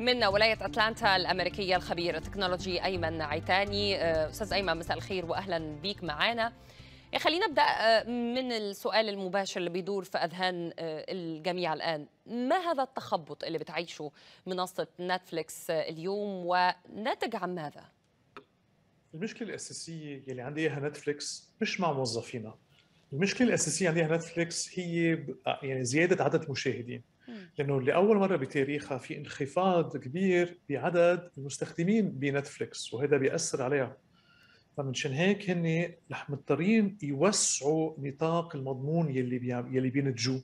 من ولاية أتلانتا الأمريكية الخبير التكنولوجي أيمن عيتاني. أستاذ أيمن مساء الخير وأهلا بيك معنا خلينا نبدأ من السؤال المباشر اللي بيدور في أذهان الجميع الآن. ما هذا التخبط اللي بتعيشه منصة نتفليكس اليوم؟ وناتج عن ماذا؟ المشكلة الأساسية يلي عندي إياها نتفليكس مش مع موظفينا. المشكلة الأساسية عندها نتفليكس هي يعني زيادة عدد المشاهدين لأنه لأول مرة بتاريخها في انخفاض كبير بعدد المستخدمين بنتفليكس وهذا بيأثر عليها. فمنشان هيك هن رح مضطرين يوسعوا نطاق المضمون يلي يلي بينتجوه.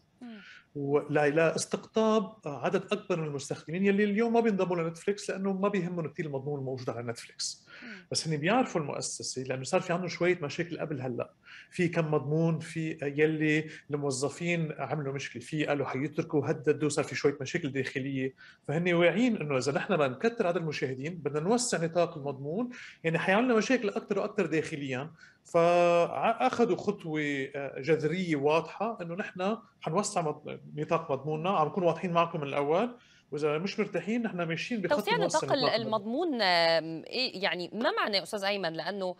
لاستقطاب عدد أكبر من المستخدمين يلي اليوم ما بينضموا لنتفليكس لأنه ما بيهمهم كثير المضمون الموجود على نتفليكس. بس هن بيعرفوا المؤسسة لأنه صار في عندهم شوية مشاكل قبل هلأ. في كم مضمون في يلي الموظفين عملوا مشكلة في قالوا حيتركوا هددوا صار في شوية مشاكل داخلية. فهن واعيين إنه إذا نحن بدنا نكثر عدد المشاهدين بدنا نوسع نطاق المضمون يعني حيعملنا مشاكل أكثر وأكثر داخليا. فأخذوا خطوة جذرية واضحة إنه نحن حنوسع نطاق مضموننا. عم نكون واضحين معكم من الأول. وإذا مش مرتاحين نحن ماشيين بخط توسيع نطاق المضمون يعني ما معنى أستاذ أيمن؟ لأنه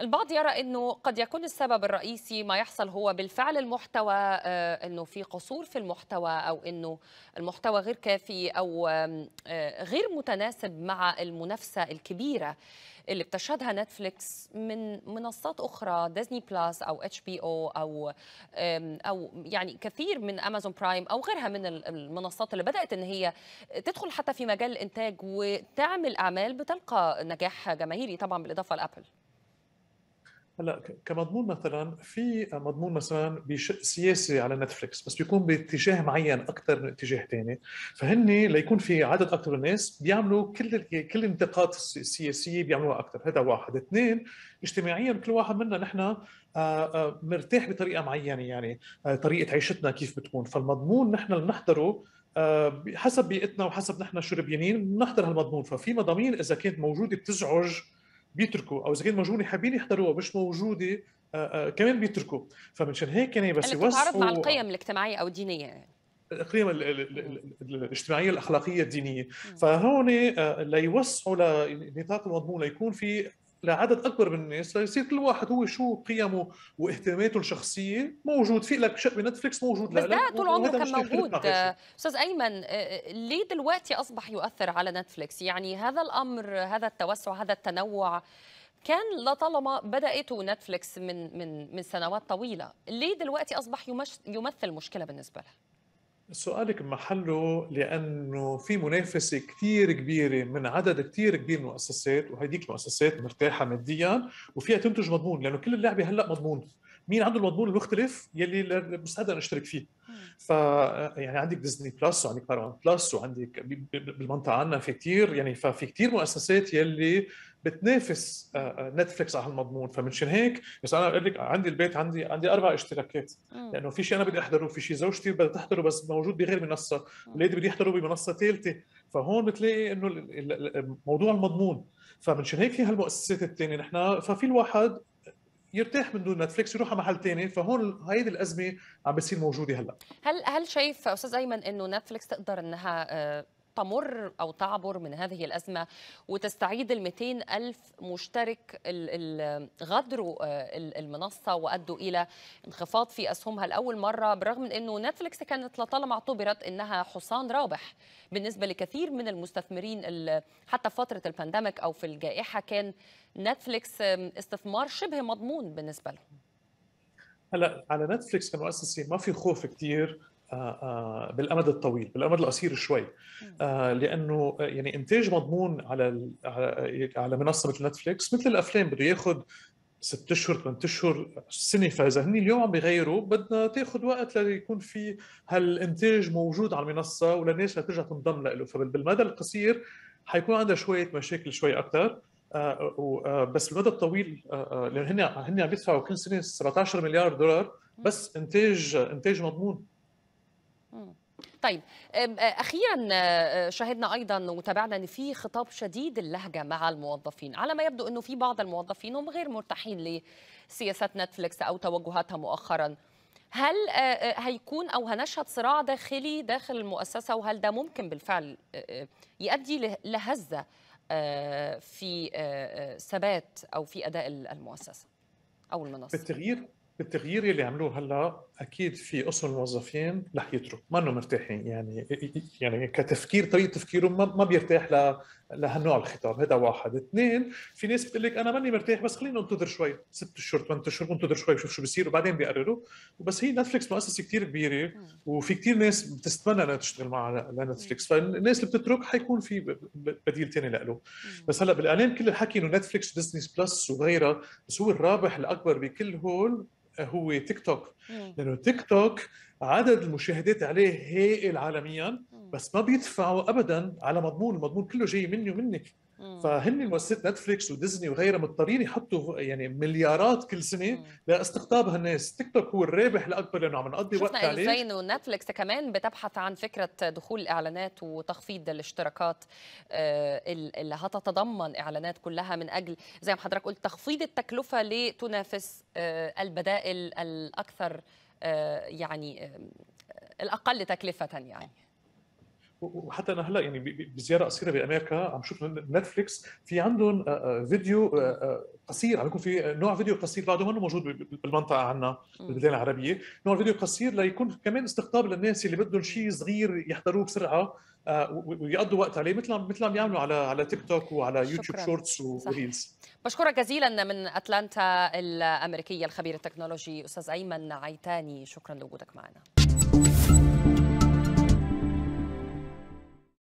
البعض يرى إنه قد يكون السبب الرئيسي ما يحصل هو بالفعل المحتوى إنه في قصور في المحتوى أو إنه المحتوى غير كافي أو غير متناسب مع المنافسة الكبيرة اللي بتشهدها نتفليكس من منصات أخرى ديزني بلاس أو إتش بي أو أو أو يعني كثير من أمازون برايم أو غيرها من المنصات اللي بدأت إن هي تدخل حتى في مجال الإنتاج وتعمل أعمال بتلقى نجاح جماهيري طبعا بالإضافة لأبل. هلا كمضمون مثلا في مضمون مثلا سياسي على نتفليكس بس بيكون باتجاه معين أكثر من اتجاه ثاني فهن ليكون في عدد أكثر من الناس بيعملوا كل كل النقاط السياسيه بيعملوها أكثر هذا واحد. اثنين اجتماعيا كل واحد منا نحن مرتاح بطريقة معينة يعني طريقة عيشتنا كيف بتكون. فالمضمون نحن اللي بنحضره حسب بيئتنا وحسب نحن شو ربيانين بنحضر هالمضمون. ففي مضامين إذا كانت موجودة بتزعج بيتركوا أو إذا كانت موجودة حابين يحضروها مش موجودة آآ آآ كمان بيتركوا. فمنشان هيك يعني بس اللي بتتعارض مع القيم الاجتماعية أو الدينية يعني. القيم الاجتماعية الأخلاقية الدينية. فهون ليوسعوا لنطاق المضمون ليكون في لعدد أكبر من الناس ليصير كل واحد هو شو قيمه واهتماماته الشخصية موجود في لك شيء بنتفليكس موجود بس ده طول عمره كان موجود. أستاذ ايمن ليه دلوقتي أصبح يؤثر على نتفليكس؟ يعني هذا الأمر هذا التوسع هذا التنوع كان لطالما بدأته نتفليكس من من من سنوات طويلة ليه دلوقتي أصبح يمثل مشكلة بالنسبة لها؟ سؤالك محله لأنه في منافسة كثير كبيرة من عدد كثير كبير من المؤسسات وهديك المؤسسات مرتاحة ماديا وفيها تنتج مضمون لأنه كل اللعبة هلأ مضمون مين عنده المضمون المختلف يلي مستعد اشترك فيه. ف يعني عندك ديزني بلس وعندك بارامونت بلس وعندك بالمنطقة عندنا في كثير يعني ففي كثير مؤسسات يلي بتنافس نتفليكس على هالمضمون. فمنشان هيك بس أنا بقول لك عندي البيت عندي عندي أربع اشتراكات. لأنه في شيء أنا بدي أحضره في شيء زوجتي بدها تحضره بس موجود بغير منصة. اولادي بدي يحضروا بمنصة ثالثة. فهون بتلاقي إنه موضوع المضمون. فمنشان هيك في هالمؤسسات الثانية. نحن ففي الواحد يرتاح من دون نتفليكس يروح على محل ثاني فهون هيدي الأزمة عم بتصير موجودة هلأ. هل هل شايف أستاذ أيمن إنه نتفليكس تقدر إنها تمر أو تعبر من هذه الأزمة وتستعيد ال 200 ألف مشترك غدروا المنصة وأدوا إلى انخفاض في أسهمها لأول مرة بالرغم من أنه نتفليكس كانت لطالما اعتبرت أنها حصان رابح. بالنسبة لكثير من المستثمرين حتى في فترة ال pandemic أو في الجائحة كان نتفليكس استثمار شبه مضمون بالنسبة لهم. هلا على نتفليكس كمؤسسة ما في خوف كثير بالأمد الطويل بالأمد القصير شوي. لأنه يعني إنتاج مضمون على على منصة مثل نتفليكس مثل الأفلام بده ياخذ ست أشهر ثمان أشهر سنة فاذا هن اليوم عم بيغيروا بدنا تاخذ وقت ليكون في هالإنتاج موجود على المنصة وللناس لترجع تنضم له. فبالمدى القصير حيكون عندها شوية مشاكل شوي أكثر آه بس بالمدى الطويل آه لأن هن هن عم بيدفعوا كل سنة 17 مليار دولار. بس إنتاج إنتاج مضمون. طيب أخيرا شاهدنا أيضا وتابعنا إن في خطاب شديد اللهجة مع الموظفين على ما يبدو إنه في بعض الموظفين هم غير مرتاحين لسياسات نتفليكس أو توجهاتها مؤخرا. هل هيكون أو هنشهد صراع داخلي داخل المؤسسة وهل ده ممكن بالفعل يؤدي له- لهزة في ثبات أو في أداء المؤسسة أو المنصة؟ بالتغيير بالتغيير اللي عملوه هلا أكيد في قسم الموظفين رح يترك ما انه مرتاحين يعني يعني كتفكير طريقة تفكيرهم ما بيرتاح لهالنوع الخطاب. هذا واحد. اثنين في ناس بتقول لك أنا ماني مرتاح بس خلينا ننتظر شوي. ست اشهر ثمان اشهر ننتظر شوي وشوف شو بصير وبعدين بيقرروا. وبس هي نتفليكس مؤسسة كثير كبيرة وفي كثير ناس بتتمنى إنها تشتغل مع لنتفليكس فالناس اللي بتترك حيكون في بديل ثاني له بس هلأ بالاعلام كل الحكي إنه نتفليكس وديزني بلس وغيرها بس هو الرابح الأكبر بكل هول هو تيك توك. لأنه تيك توك عدد المشاهدات عليه هائل عالميا. بس ما بيدفعوا ابدا على مضمون المضمون كله جاي مني ومنك. فهن مؤسسات نتفليكس وديزني وغيرها مضطرين يحطوا يعني مليارات كل سنة. لاستقطاب هالناس تيك توك هو الرابح الأكبر لأنه عم نقضي وقت شفنا عليه. إزاي انه نتفليكس كمان بتبحث عن فكرة دخول الإعلانات وتخفيض الاشتراكات آه، ال- اللي هتتضمن إعلانات كلها من أجل زي ما حضرتك قلت تخفيض التكلفة لتنافس آه، البدائل الأكثر آه، يعني الأقل تكلفة يعني. وحتى أنا هلا يعني بزيارة قصيرة بأمريكا عم شوف نتفليكس في عندهم آه، آه، فيديو آه، قصير عم يكون في نوع فيديو قصير بعده منه موجود بالمنطقة عنا بالبلدان العربية نوع فيديو قصير ليكون كمان استقطاب للناس اللي بدهم شيء صغير يحضروه بسرعة ويقضوا وقت عليه مثل مثل عم يعملوا على على تيك توك وعلى يوتيوب شكراً. Shorts. و Reels بشكرك جزيلا من أتلانتا الأمريكية الخبير التكنولوجي أستاذ أيمن عيتاني شكرا لوجودك معنا